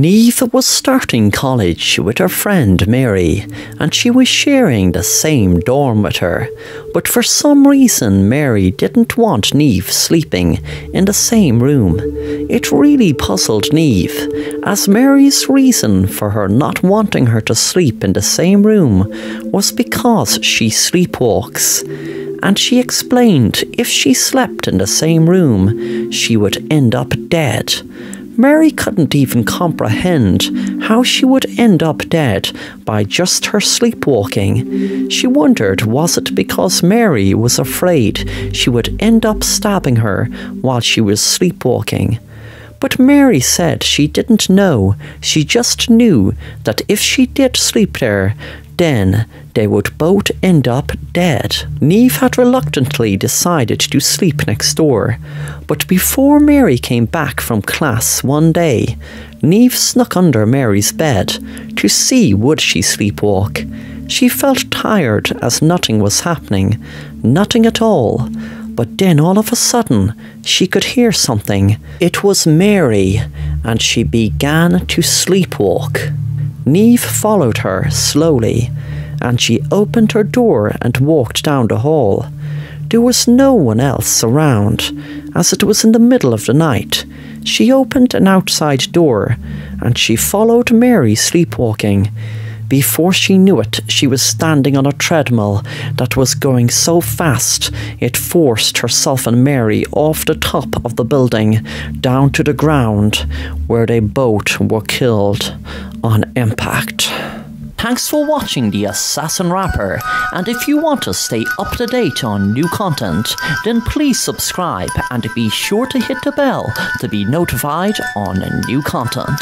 Neve was starting college with her friend Mary, and she was sharing the same dorm with her. But for some reason, Mary didn't want Neve sleeping in the same room. It really puzzled Neve, as Mary's reason for her not wanting her to sleep in the same room was because she sleepwalks. And she explained if she slept in the same room, she would end up dead. Mary couldn't even comprehend how she would end up dead by just her sleepwalking. She wondered was it because Mary was afraid she would end up stabbing her while she was sleepwalking. But Mary said she didn't know, she just knew that if she did sleep there, then they would both end up dead. Neve had reluctantly decided to sleep next door, but before Mary came back from class one day, Neve snuck under Mary's bed to see would she sleepwalk. She felt tired as nothing was happening, nothing at all. But then all of a sudden, she could hear something. It was Mary, and she began to sleepwalk. Neve followed her slowly, and she opened her door and walked down the hall. There was no one else around, as it was in the middle of the night. She opened an outside door, and she followed Mary sleepwalking. Before she knew it, she was standing on a treadmill that was going so fast it forced herself and Mary off the top of the building down to the ground, where they both were killed on impact. Thanks for watching The Assassin Rapper, and if you want to stay up to date on new content, then please subscribe and be sure to hit the bell to be notified on new content.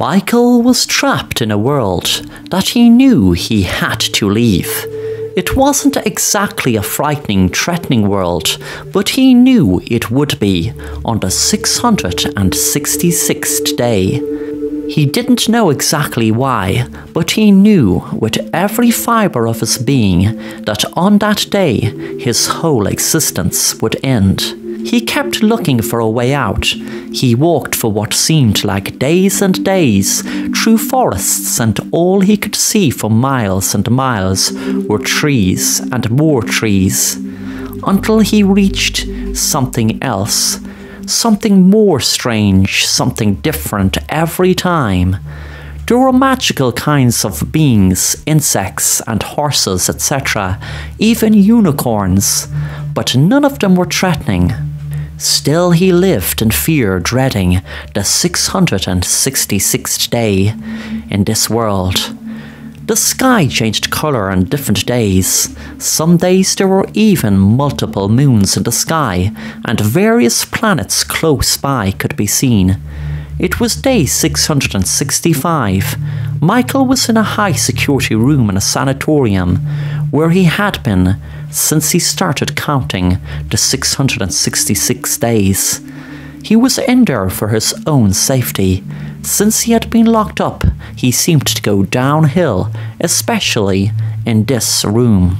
Michael was trapped in a world that he knew he had to leave. It wasn't exactly a frightening, threatening world, but he knew it would be on the 666th day. He didn't know exactly why, but he knew with every fibre of his being that on that day his whole existence would end. He kept looking for a way out. He walked for what seemed like days and days through forests, and all he could see for miles and miles were trees and more trees, until he reached something else. Something more strange, something different every time. There were magical kinds of beings, insects and horses, etc., even unicorns, but none of them were threatening. Still he lived in fear, dreading the 666th day in this world. The sky changed colour on different days. Some days there were even multiple moons in the sky, and various planets close by could be seen. It was day 665. Michael was in a high security room in a sanatorium, where he had been since he started counting the 666 days. He was in there for his own safety. Since he had been locked up, he seemed to go downhill, especially in this room.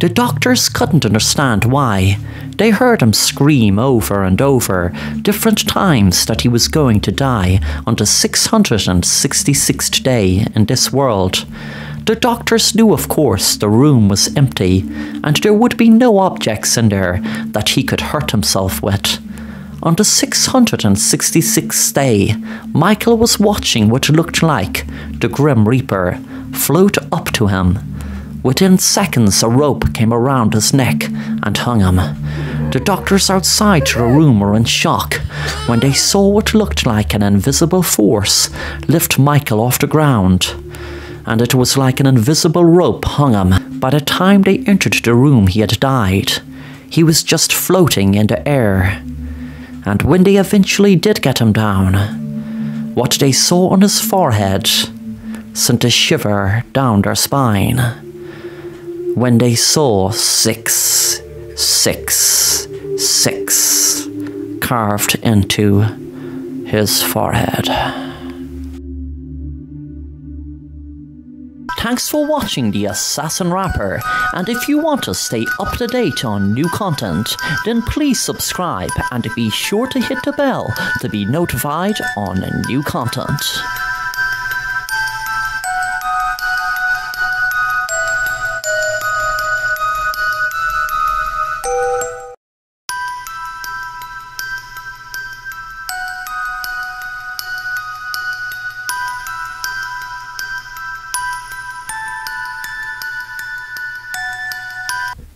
The doctors couldn't understand why. They heard him scream over and over, different times that he was going to die on the 666th day in this world. The doctors knew, of course, the room was empty, and there would be no objects in there that he could hurt himself with. On the 666th day, Michael was watching what looked like the Grim Reaper float up to him. Within seconds, a rope came around his neck and hung him. The doctors outside the room were in shock when they saw what looked like an invisible force lift Michael off the ground and it was like an invisible rope hung him. By the time they entered the room, he had died. He was just floating in the air. And when they eventually did get him down, what they saw on his forehead sent a shiver down their spine. When they saw 666 carved into his forehead. Thanks for watching The Assassin Rapper, and if you want to stay up to date on new content, then please subscribe and be sure to hit the bell to be notified on new content.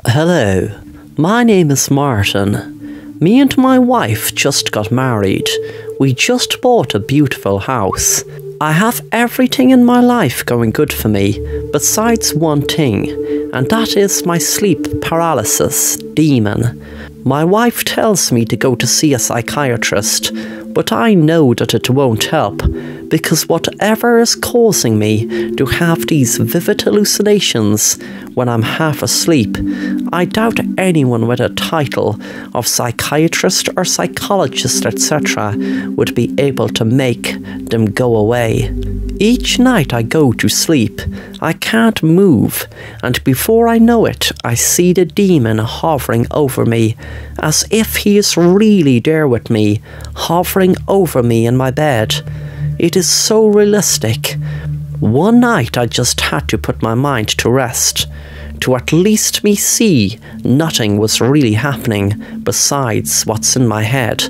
Hello, my name is Martin. Me and my wife just got married. We just bought a beautiful house. I have everything in my life going good for me, besides one thing, and that is my sleep paralysis demon. My wife tells me to go to see a psychiatrist, but I know that it won't help because whatever is causing me to have these vivid hallucinations when I'm half asleep, I doubt anyone with a title of psychiatrist or psychologist, etc., would be able to make them go away. Each night I go to sleep, I can't move, and before I know it, I see the demon hovering over me, as if he is really there with me, hovering over me in my bed. It is so realistic. One night I just had to put my mind to rest, to at least me see nothing was really happening besides what's in my head.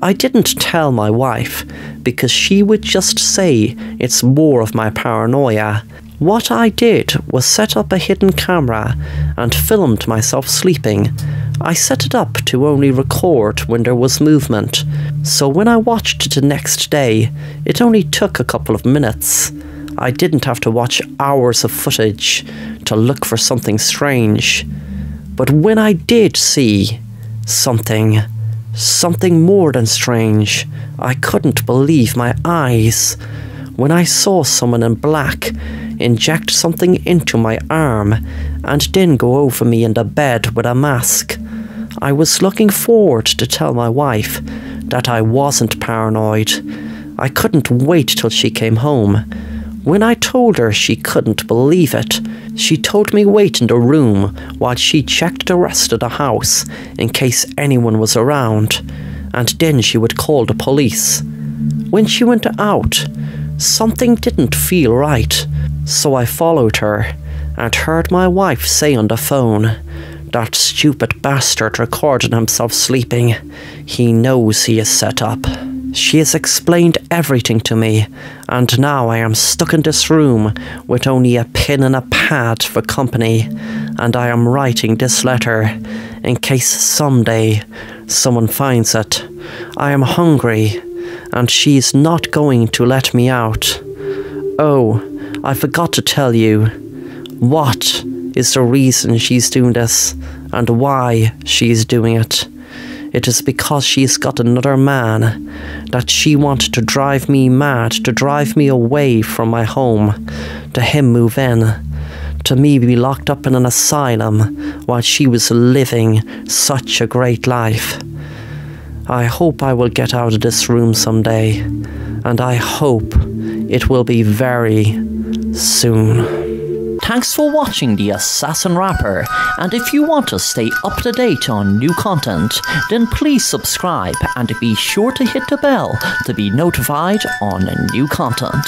I didn't tell my wife because she would just say it's more of my paranoia. What I did was set up a hidden camera and filmed myself sleeping. I set it up to only record when there was movement, so when I watched it the next day, it only took a couple of minutes. I didn't have to watch hours of footage to look for something strange. But when I did see something, something more than strange, I couldn't believe my eyes. When I saw someone in black inject something into my arm and then go over me in the bed with a mask, I was looking forward to tell my wife that I wasn't paranoid. I couldn't wait till she came home. When I told her she couldn't believe it, she told me wait in the room while she checked the rest of the house in case anyone was around, and then she would call the police. When she went out, something didn't feel right, so I followed her and heard my wife say on the phone, That stupid bastard recorded himself sleeping. He knows he is set up. She has explained everything to me, and now I am stuck in this room with only a pen and a pad for company, and I am writing this letter in case someday someone finds it. I am hungry, and she is not going to let me out. Oh, I forgot to tell you. What is the reason she's doing this, and why she's doing it? It is because she's got another man that she wanted to drive me mad, to drive me away from my home, to him move in, to me be locked up in an asylum while she was living such a great life. I hope I will get out of this room someday, and I hope it will be very soon. Thanks for watching The Assassin Rapper, and if you want to stay up to date on new content, then please subscribe and be sure to hit the bell to be notified on new content.